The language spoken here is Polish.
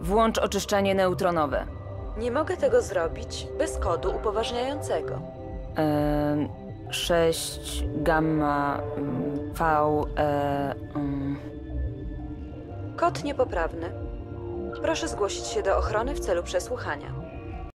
Włącz oczyszczanie neutronowe. Nie mogę tego zrobić bez kodu upoważniającego. Eee, 6 gamma mm, V. E, mm. Kod niepoprawny. Proszę zgłosić się do ochrony w celu przesłuchania.